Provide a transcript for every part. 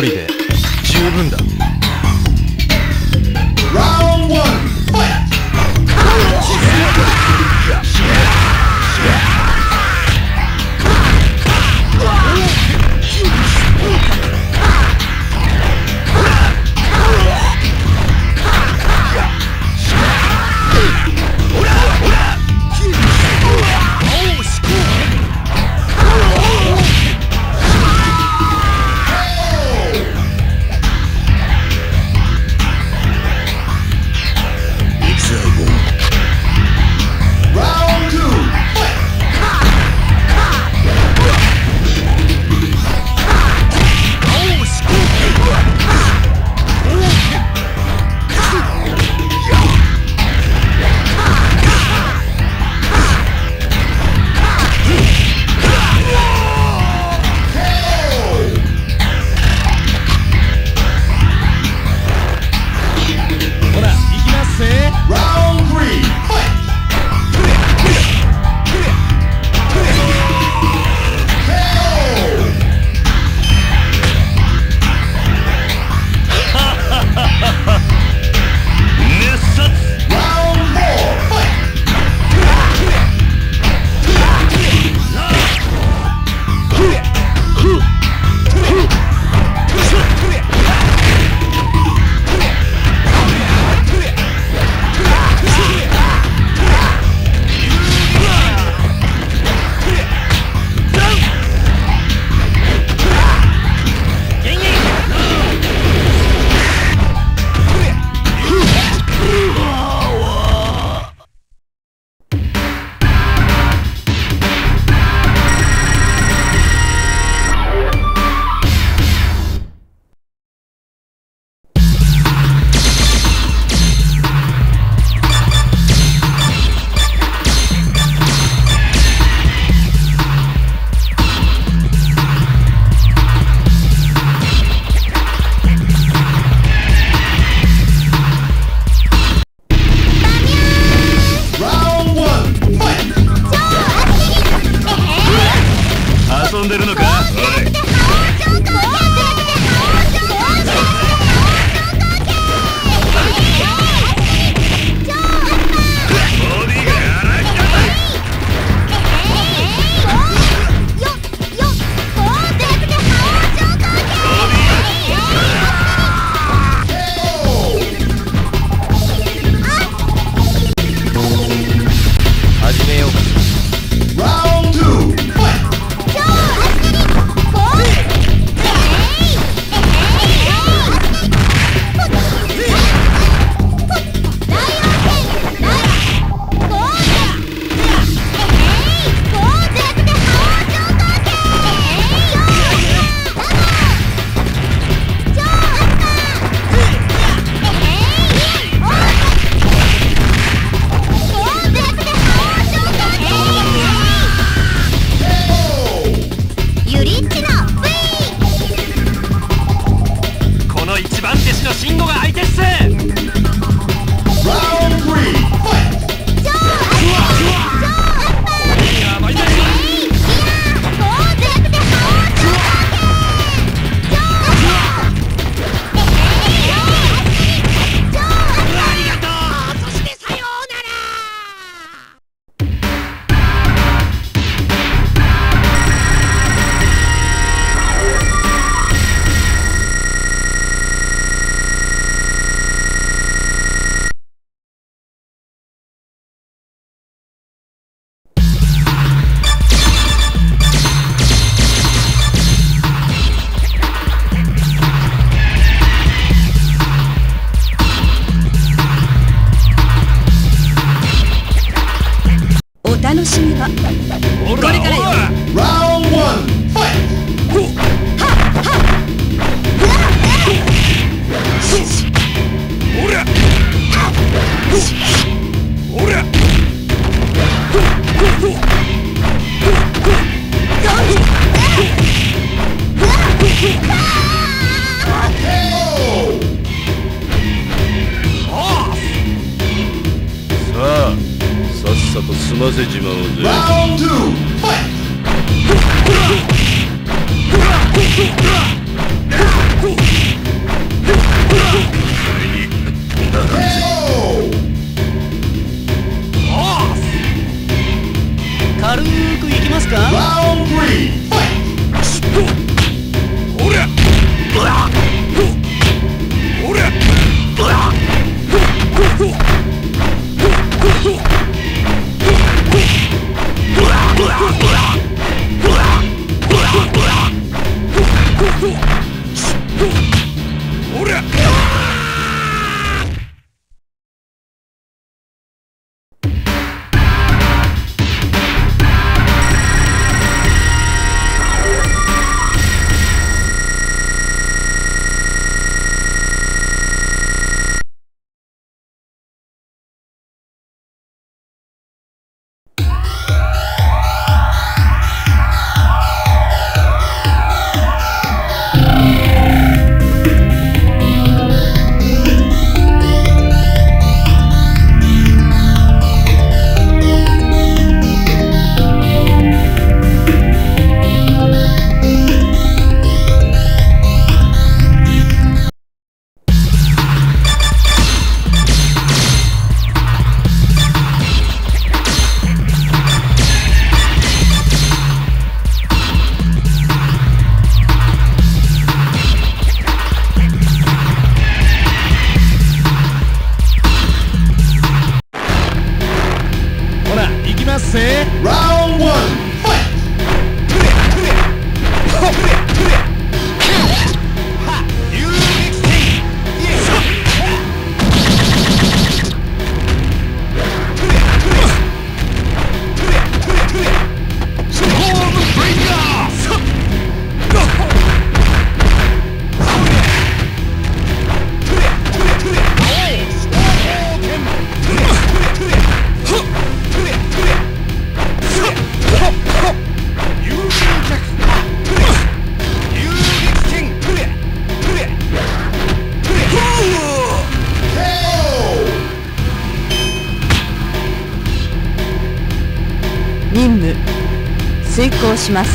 人で。しいわ。任務遂行します。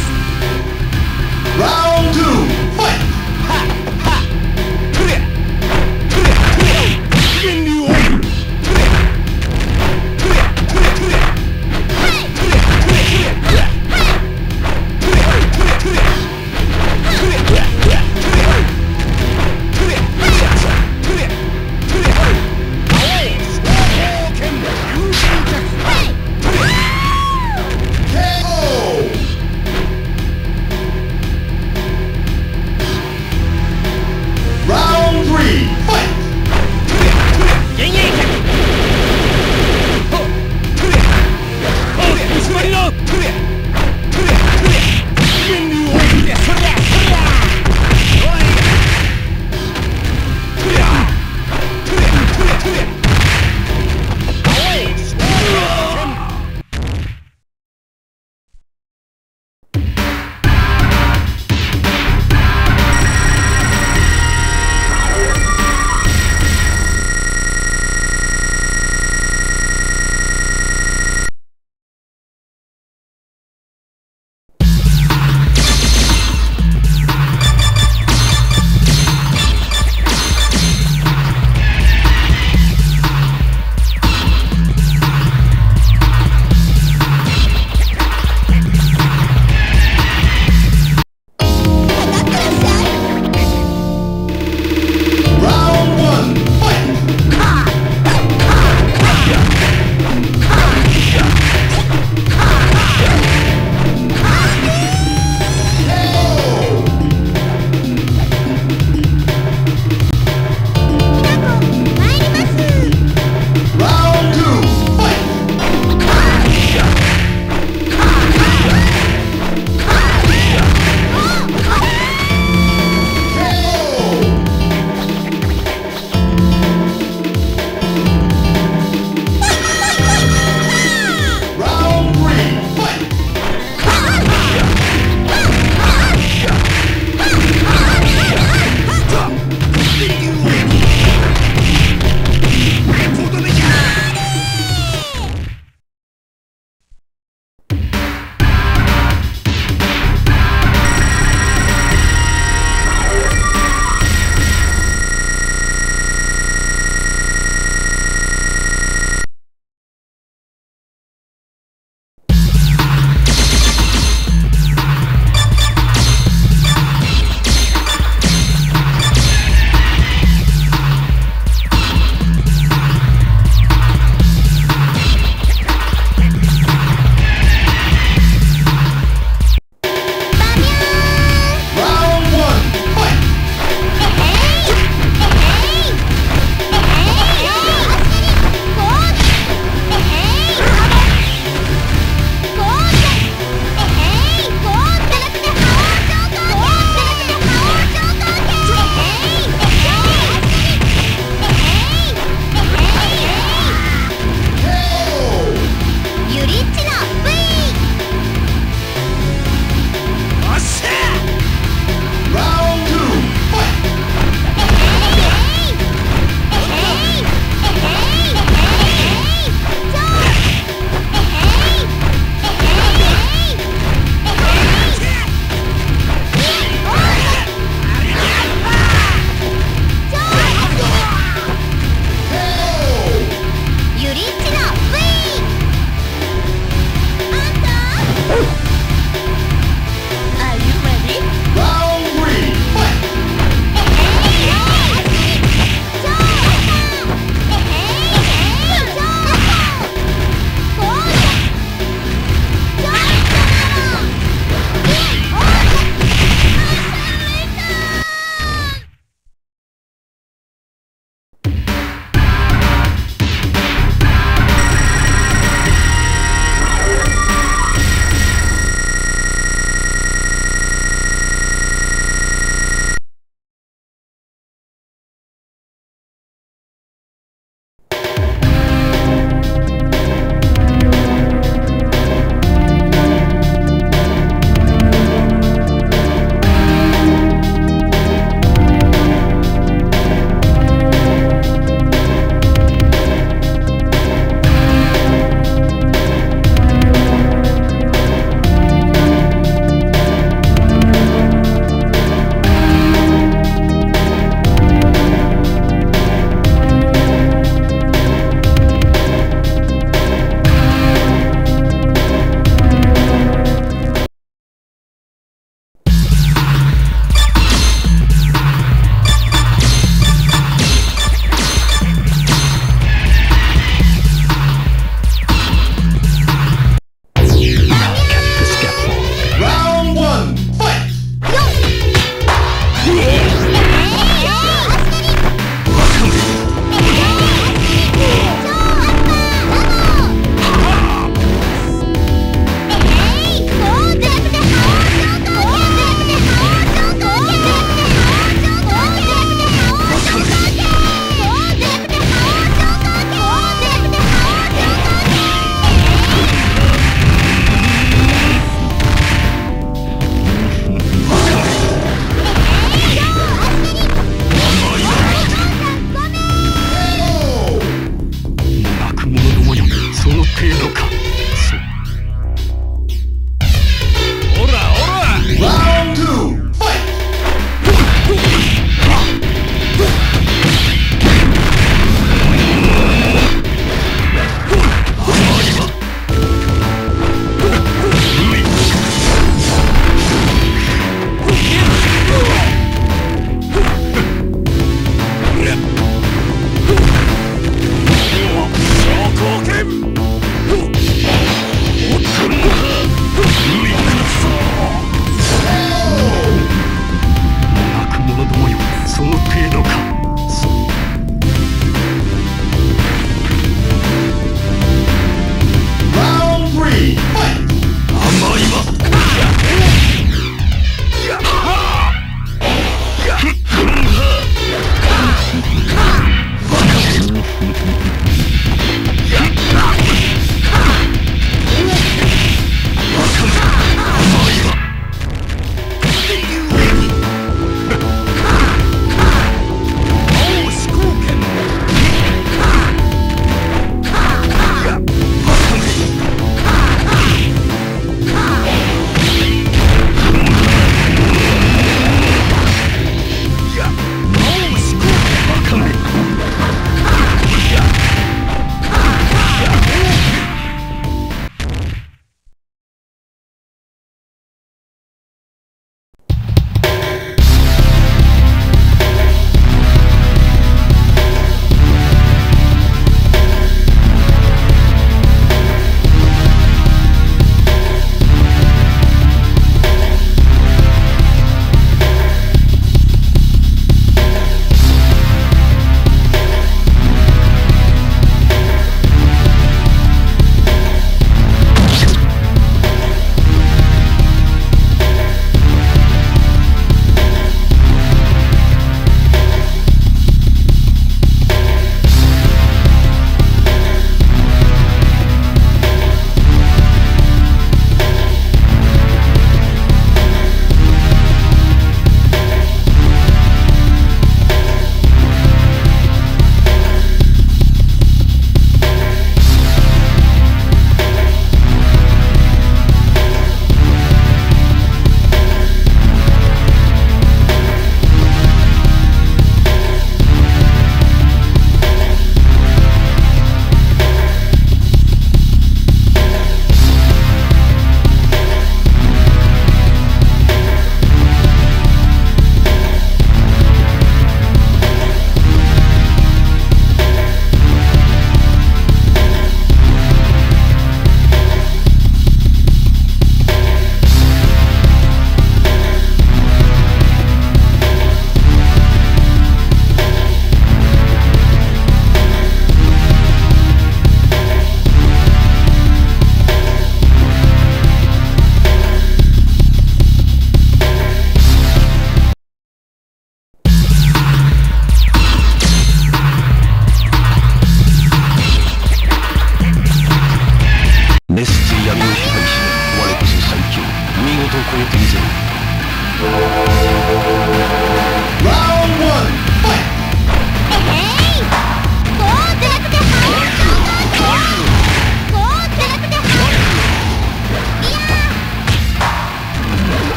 Yeah.